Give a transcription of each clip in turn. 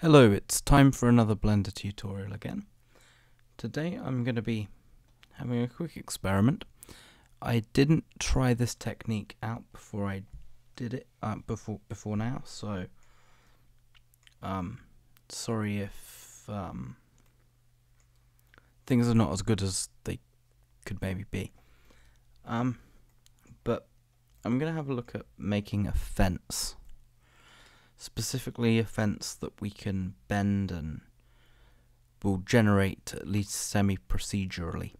Hello, it's time for another Blender tutorial again. Today I'm going to be having a quick experiment. I didn't try this technique out before I did it uh, before before now, so um, sorry if um, things are not as good as they could maybe be. Um, but I'm going to have a look at making a fence specifically a fence that we can bend and will generate at least semi-procedurally.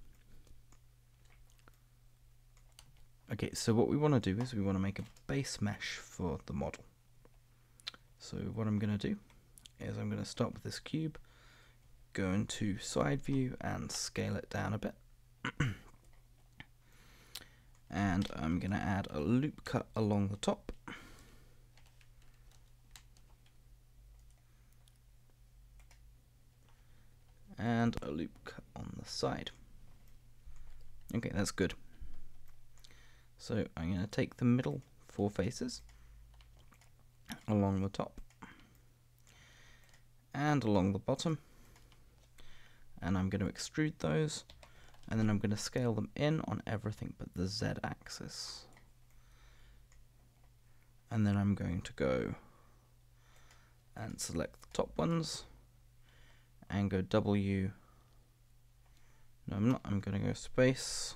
Okay, so what we want to do is we want to make a base mesh for the model. So what I'm going to do is I'm going to start with this cube, go into side view and scale it down a bit. and I'm going to add a loop cut along the top and a loop cut on the side. Okay, that's good. So I'm going to take the middle four faces along the top and along the bottom and I'm going to extrude those and then I'm going to scale them in on everything but the Z axis and then I'm going to go and select the top ones and go W. No, I'm not. I'm going to go space.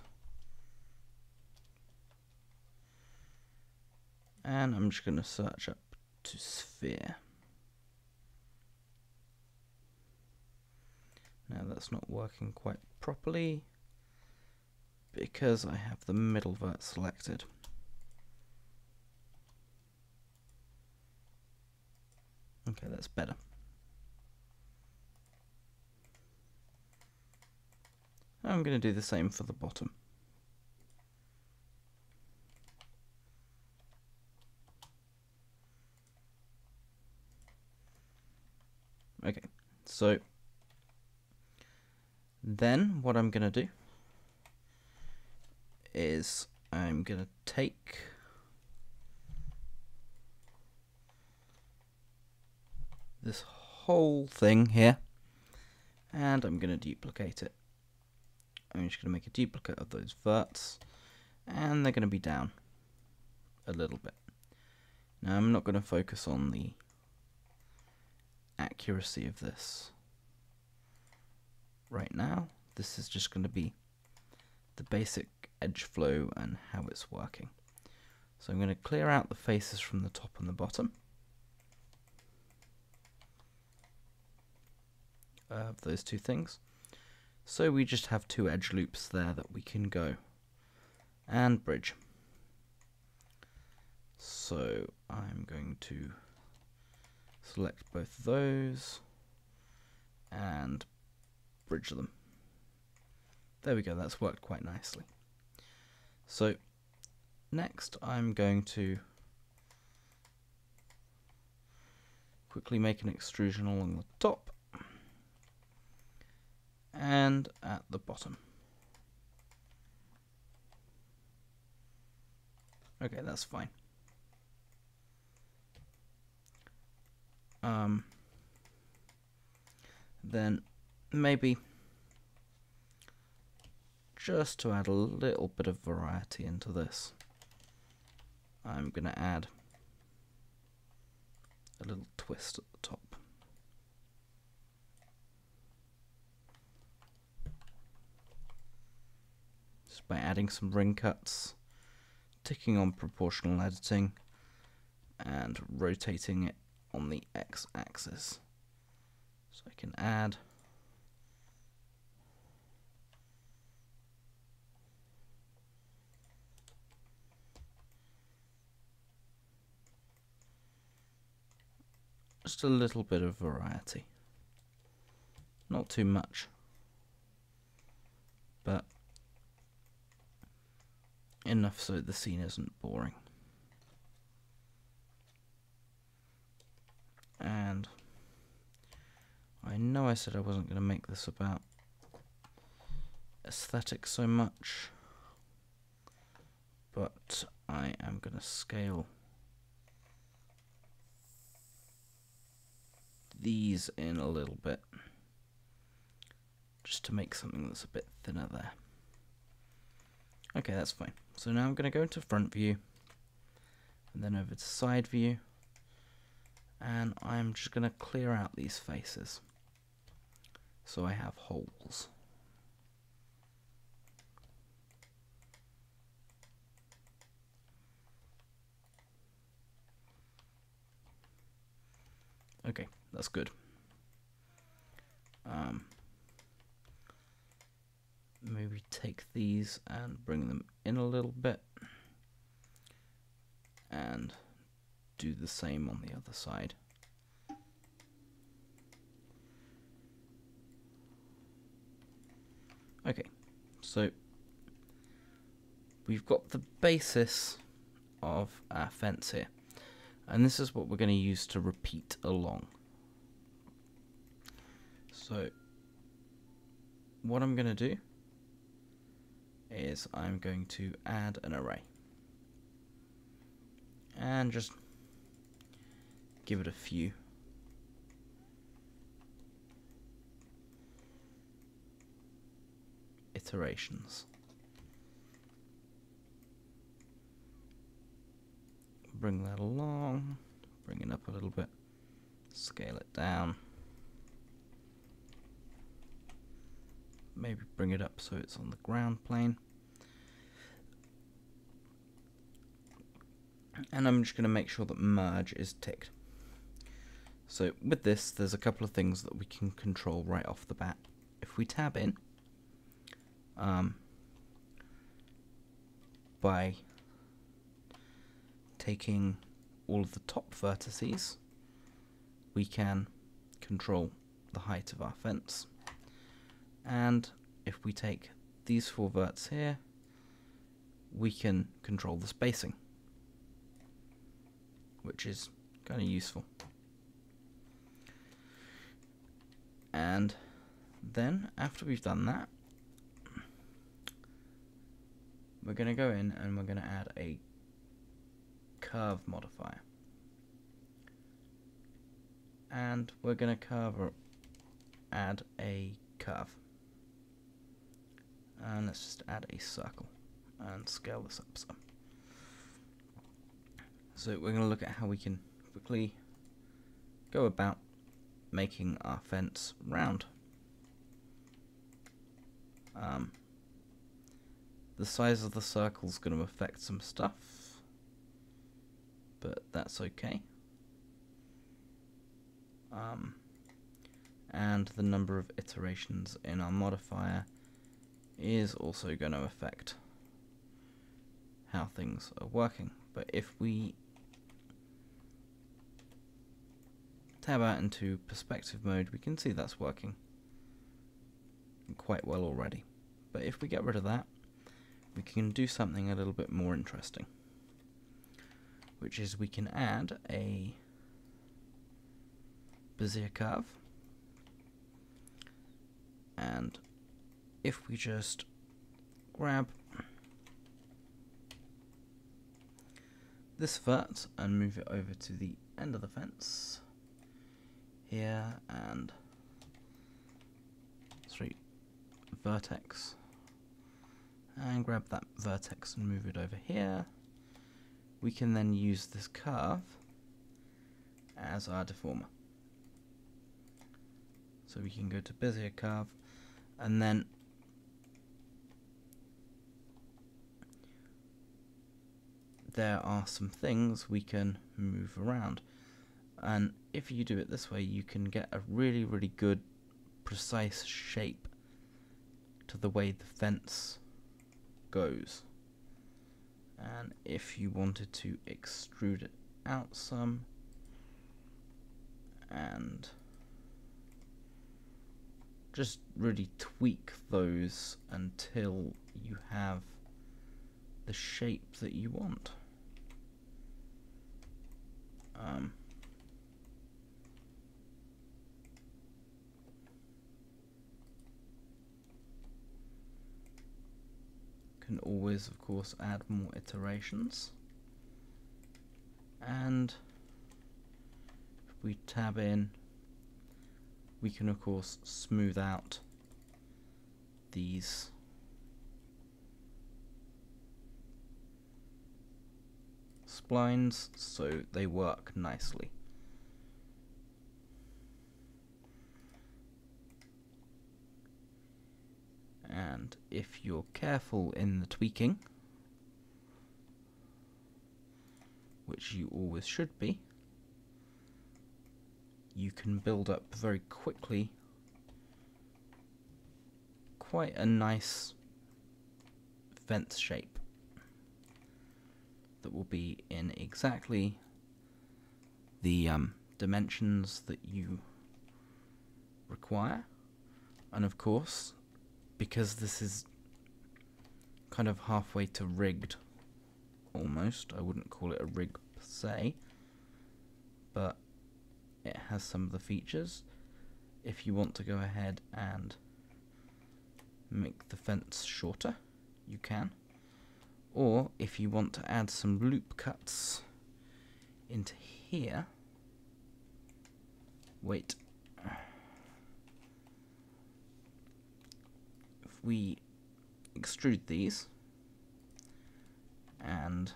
And I'm just going to search up to sphere. Now that's not working quite properly because I have the middle vert selected. Okay, that's better. I'm going to do the same for the bottom. Okay, so then what I'm going to do is I'm going to take this whole thing here and I'm going to duplicate it I'm just going to make a duplicate of those verts and they're going to be down a little bit. Now I'm not going to focus on the accuracy of this right now. This is just going to be the basic edge flow and how it's working. So I'm going to clear out the faces from the top and the bottom of those two things. So we just have two edge loops there that we can go and bridge. So I'm going to select both of those and bridge them. There we go, that's worked quite nicely. So next I'm going to quickly make an extrusion along the top and at the bottom. Okay, that's fine. Um, then maybe just to add a little bit of variety into this, I'm going to add a little twist at the top. By adding some ring cuts, ticking on proportional editing, and rotating it on the x-axis. So I can add just a little bit of variety. Not too much, but enough so the scene isn't boring. And I know I said I wasn't going to make this about aesthetics so much, but I am going to scale these in a little bit. Just to make something that's a bit thinner there. Okay, that's fine. So now I'm going to go to front view and then over to side view and I'm just going to clear out these faces so I have holes. Okay, that's good. Um, maybe take these and bring them in a little bit and do the same on the other side. Okay, so we've got the basis of our fence here. And this is what we're going to use to repeat along. So, what I'm going to do is I'm going to add an array. And just give it a few. iterations. bring that along, bring it up a little bit, scale it down. Maybe bring it up so it's on the ground plane. And I'm just going to make sure that merge is ticked. So with this, there's a couple of things that we can control right off the bat. If we tab in, um, by taking all of the top vertices, we can control the height of our fence. And if we take these four verts here, we can control the spacing, which is kind of useful. And then, after we've done that, we're going to go in and we're going to add a curve modifier. And we're going to curve add a curve. And let's just add a circle and scale this up some. So we're going to look at how we can quickly go about making our fence round. Um, the size of the circle is going to affect some stuff but that's okay. Um, and the number of iterations in our modifier is also going to affect how things are working. But if we tab out into perspective mode, we can see that's working quite well already. But if we get rid of that, we can do something a little bit more interesting which is we can add a Bezier curve. And if we just grab this vert and move it over to the end of the fence here and three vertex and grab that vertex and move it over here we can then use this curve as our deformer. So we can go to Bezier curve and then there are some things we can move around and if you do it this way you can get a really really good precise shape to the way the fence goes and if you wanted to extrude it out some and just really tweak those until you have the shape that you want. Um, can always, of course, add more iterations. And if we tab in, we can of course smooth out these splines so they work nicely. And if you're careful in the tweaking, which you always should be, you can build up very quickly quite a nice fence shape that will be in exactly the um, dimensions that you require. And of course, because this is kind of halfway to rigged, almost, I wouldn't call it a rig per se, but it has some of the features. If you want to go ahead and make the fence shorter, you can. Or if you want to add some loop cuts into here, wait. If we extrude these and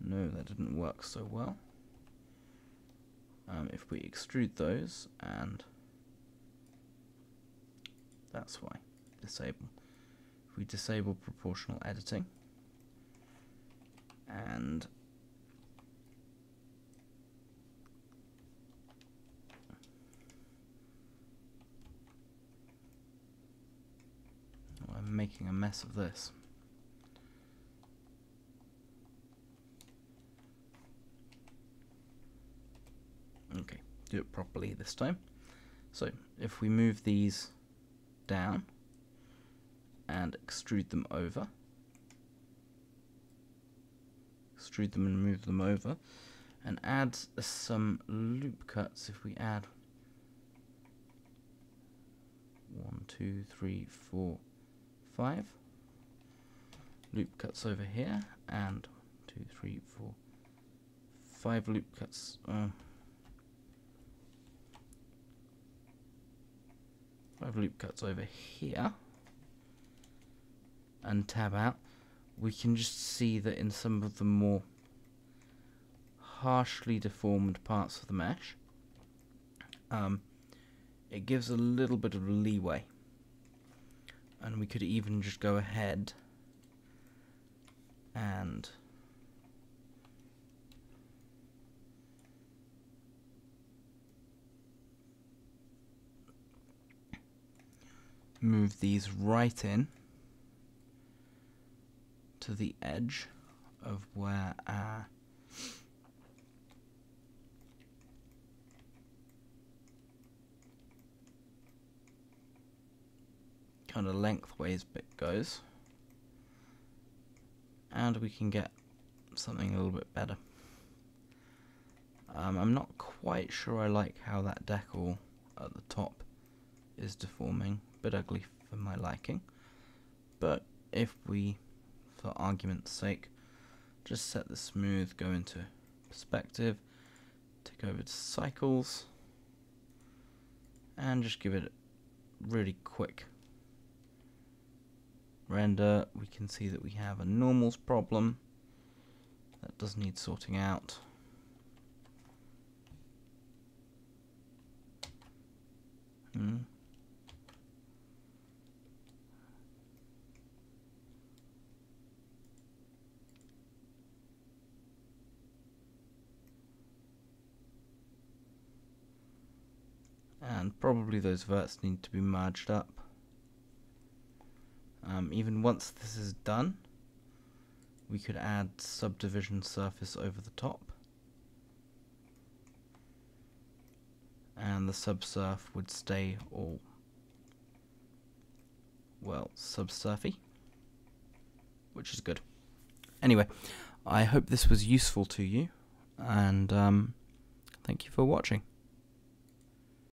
no that didn't work so well um, if we extrude those and that's why. Disable. If we disable proportional editing and oh, I'm making a mess of this. Okay, do it properly this time. So if we move these down and extrude them over. Extrude them and move them over. And add some loop cuts if we add one, two, three, four, five loop cuts over here and two, three, four, five loop cuts. Uh, five loop cuts over here and tab out, we can just see that in some of the more harshly deformed parts of the mesh, um, it gives a little bit of leeway. And we could even just go ahead and move these right in to the edge of where our kind of lengthways bit goes and we can get something a little bit better. Um, I'm not quite sure I like how that decal at the top is deforming bit ugly for my liking. But if we, for argument's sake, just set the smooth, go into perspective, take over to cycles, and just give it really quick render, we can see that we have a normals problem that does need sorting out. Hmm. And probably those verts need to be merged up. Um, even once this is done, we could add subdivision surface over the top. And the subsurf would stay all, well, subsurfy, which is good. Anyway, I hope this was useful to you, and um, thank you for watching.